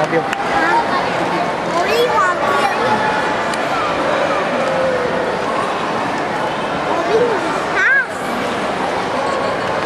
love you.